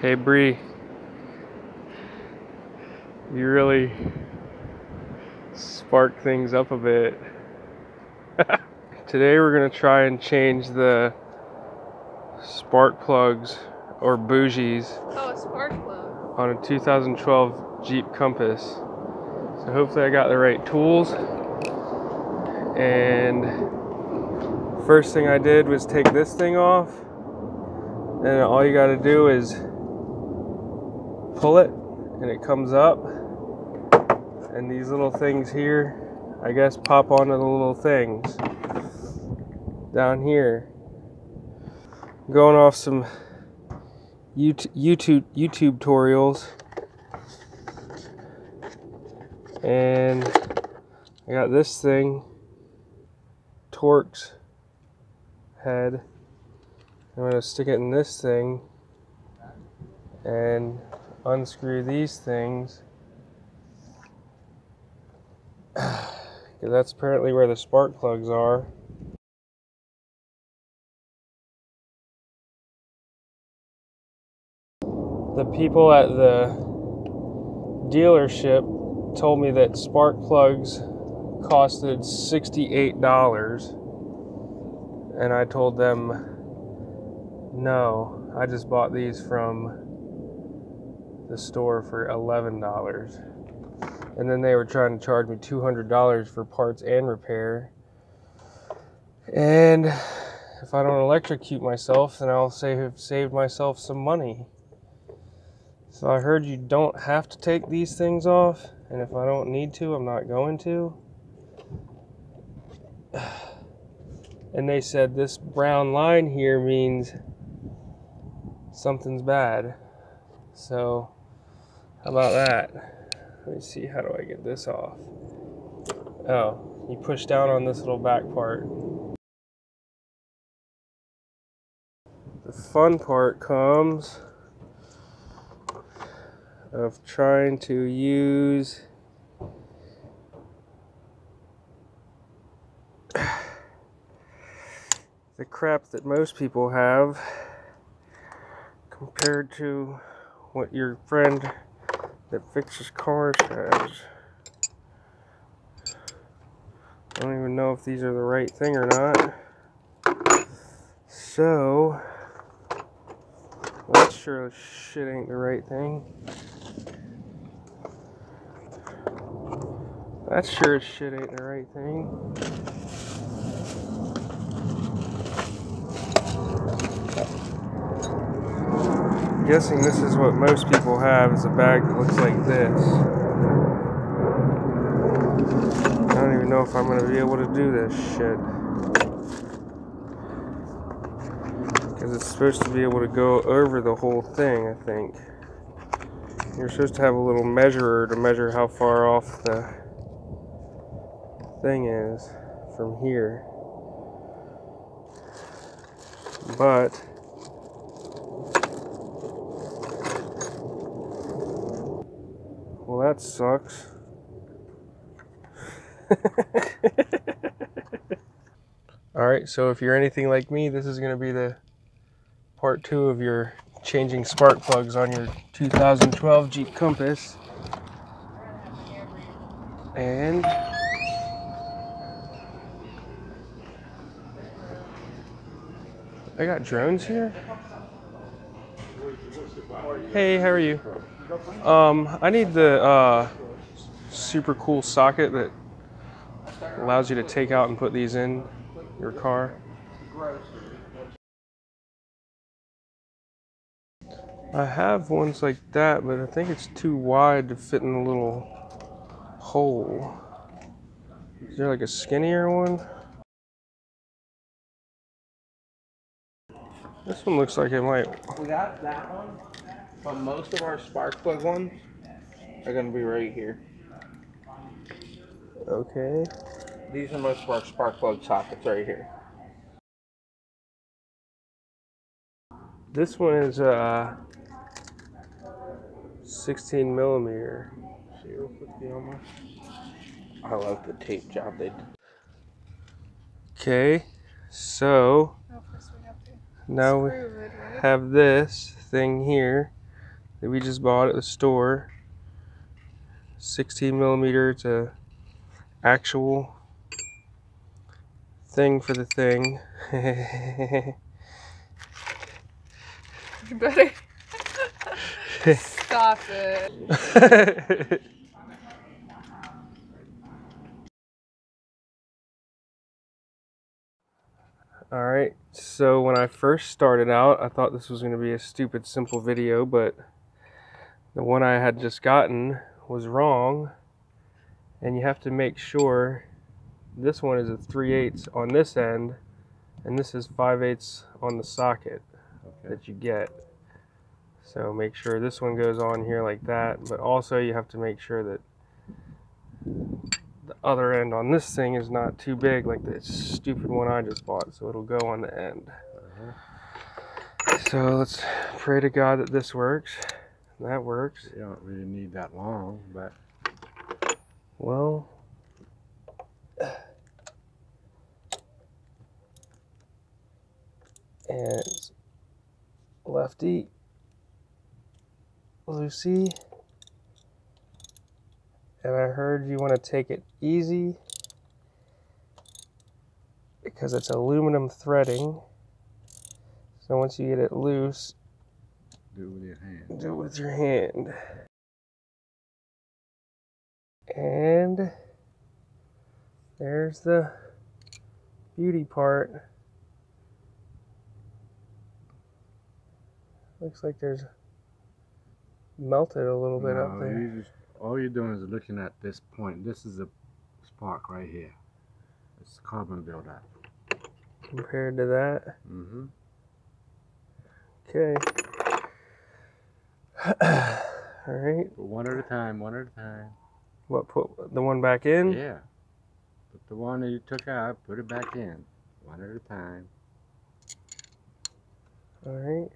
Hey Bree, you really spark things up a bit. Today we're gonna try and change the spark plugs or bougies Oh, a spark plug. on a 2012 Jeep Compass. So hopefully I got the right tools. And first thing I did was take this thing off. And all you gotta do is pull it and it comes up. And these little things here, I guess, pop onto the little things down here. Going off some YouTube YouTube YouTube tutorials. And I got this thing, Torx head. I'm gonna stick it in this thing and unscrew these things. 'Cause that's apparently where the spark plugs are. The people at the dealership told me that spark plugs costed $68 and I told them no I just bought these from the store for $11 and then they were trying to charge me $200 for parts and repair and if I don't electrocute myself then I'll save myself some money so I heard you don't have to take these things off, and if I don't need to, I'm not going to. And they said this brown line here means something's bad. So, how about that? Let me see, how do I get this off? Oh, you push down on this little back part. The fun part comes of trying to use the crap that most people have compared to what your friend that fixes cars has. I don't even know if these are the right thing or not. So, that sure shit ain't the right thing. That sure shit ain't the right thing. Guessing this is what most people have is a bag that looks like this. I don't even know if I'm gonna be able to do this shit. Because it's supposed to be able to go over the whole thing, I think. You're supposed to have a little measurer to measure how far off the thing is from here. But well, that sucks. All right, so if you're anything like me, this is going to be the part two of your changing spark plugs on your 2012 Jeep Compass. And I got drones here. Hey, how are you? Um, I need the uh, super cool socket that allows you to take out and put these in your car. I have ones like that, but I think it's too wide to fit in the little hole. Is there like a skinnier one? This one looks like it might. We got that one, but most of our spark plug ones are gonna be right here. Okay. These are most of our spark plug sockets right here. This one is uh 16 millimeter. See real quick, the armor. I like the tape job they did. Okay, so Oh, first we have to now we screw it, right? have this thing here that we just bought at the store. 16 millimeter. It's a actual thing for the thing. You better stop it. Alright, so when I first started out, I thought this was going to be a stupid, simple video, but the one I had just gotten was wrong. And you have to make sure this one is a 3 8 on this end, and this is 5 8 on the socket that you get. So make sure this one goes on here like that, but also you have to make sure that the other end on this thing is not too big like the stupid one I just bought, so it'll go on the end. So let's pray to God that this works. That works. You don't really need that long, but Well, and lefty, Lucy, and I heard you want to take it easy because it's aluminum threading. So once you get it loose, do it with your hand. do it with your hand. And there's the beauty part. Looks like there's melted a little bit up there. All you're doing is looking at this point. This is a spark right here. It's carbon buildup. compared to that. Mm-hmm. Okay. All right. One at a time, one at a time. What put the one back in? Yeah. Put the one that you took out, put it back in. One at a time. All right.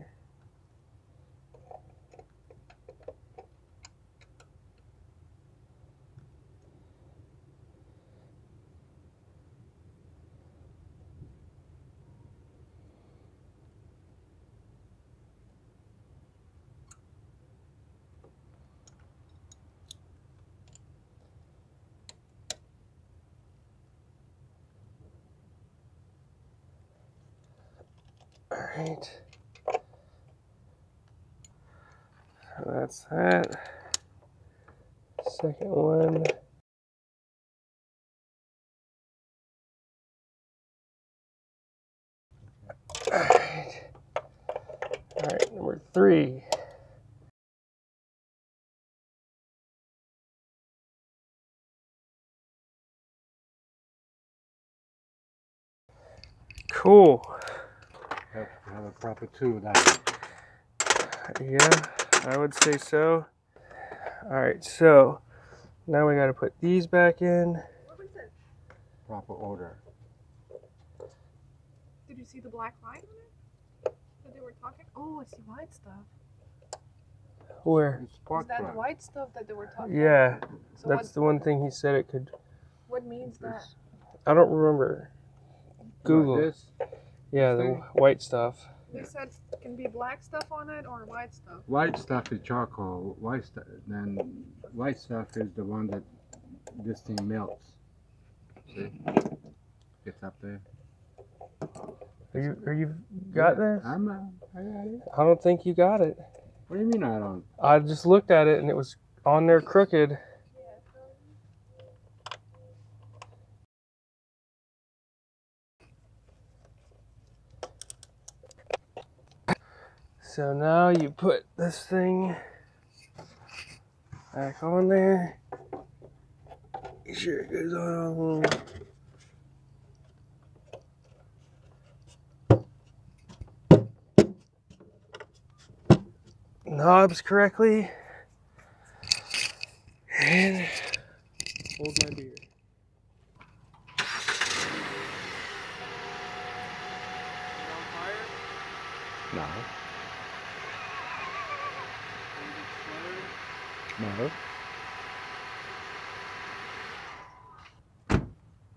Right. So that's that. Second one. All right. All right, number three. Cool. Have a proper tool. That Yeah, I would say so. All right, so now we got to put these back in. What was it? proper order. Did you see the black line on it? That they were talking? Oh, I see white stuff. Where? It's spark Is that the white stuff that they were talking Yeah, So that's what, the one thing he said it could. what means that? I don't remember. Google. Like this. Yeah, the white stuff. They said it can be black stuff on it or white stuff. White stuff is charcoal. White stuff, then white stuff is the one that this thing melts. See? It's up there. Are you? Are you got this? I'm. Uh, I got it. I don't think you got it. What do you mean I don't? I just looked at it and it was on there crooked. So now you put this thing back on there. Make sure it goes on all knobs correctly. And hold my beer. No. No.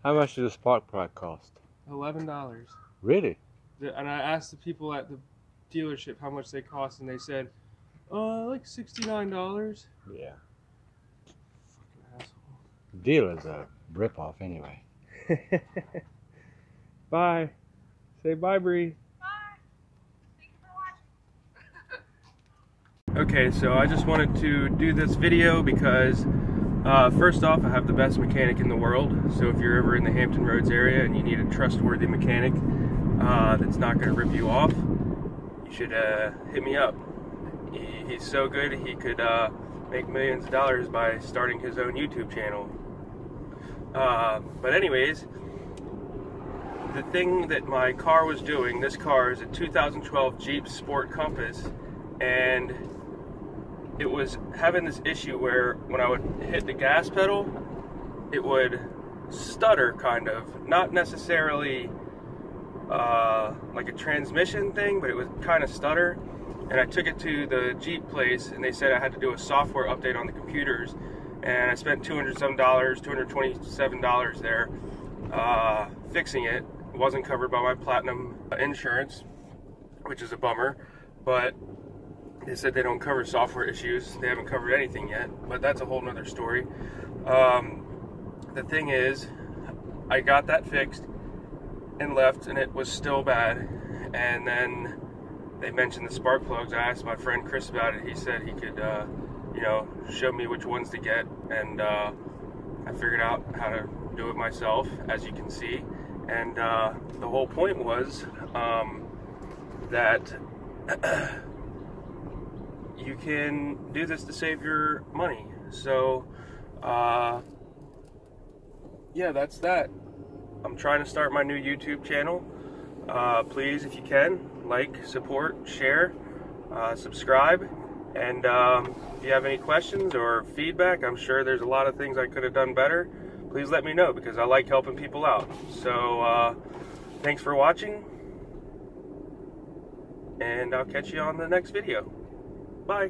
How much does a spark plug cost? Eleven dollars. Really? And I asked the people at the dealership how much they cost, and they said Uh, like sixty-nine dollars. Yeah. Fucking Deal is a rip off anyway. bye. Say bye, Bree. Bye. Thank you for watching. Okay, so I just wanted to do this video because uh, first off, I have the best mechanic in the world. So if you're ever in the Hampton Roads area and you need a trustworthy mechanic uh, that's not going to rip you off, you should uh, hit me up. He, he's so good he could uh, make millions of dollars by starting his own YouTube channel. Uh, but anyways, the thing that my car was doing, this car is a 2012 Jeep Sport Compass, and it was having this issue where when I would hit the gas pedal, it would stutter kind of. Not necessarily uh, like a transmission thing, but it would kind of stutter. And I took it to the Jeep place, and they said I had to do a software update on the computers. And I spent 200 some dollars, $227 there, uh, fixing it. It wasn't covered by my platinum insurance, which is a bummer. But they said they don't cover software issues. They haven't covered anything yet, but that's a whole nother story. Um, the thing is, I got that fixed and left, and it was still bad. And then they mentioned the spark plugs. I asked my friend Chris about it. He said he could, uh, you know, show me which ones to get, and uh, I figured out how to do it myself, as you can see. And uh, the whole point was um, that. you can do this to save your money. So, uh, yeah, that's that. I'm trying to start my new YouTube channel. Uh, please, if you can, like, support, share, uh, subscribe. And um, if you have any questions or feedback, I'm sure there's a lot of things I could have done better. Please let me know because I like helping people out. So, uh, thanks for watching. And I'll catch you on the next video. Bye.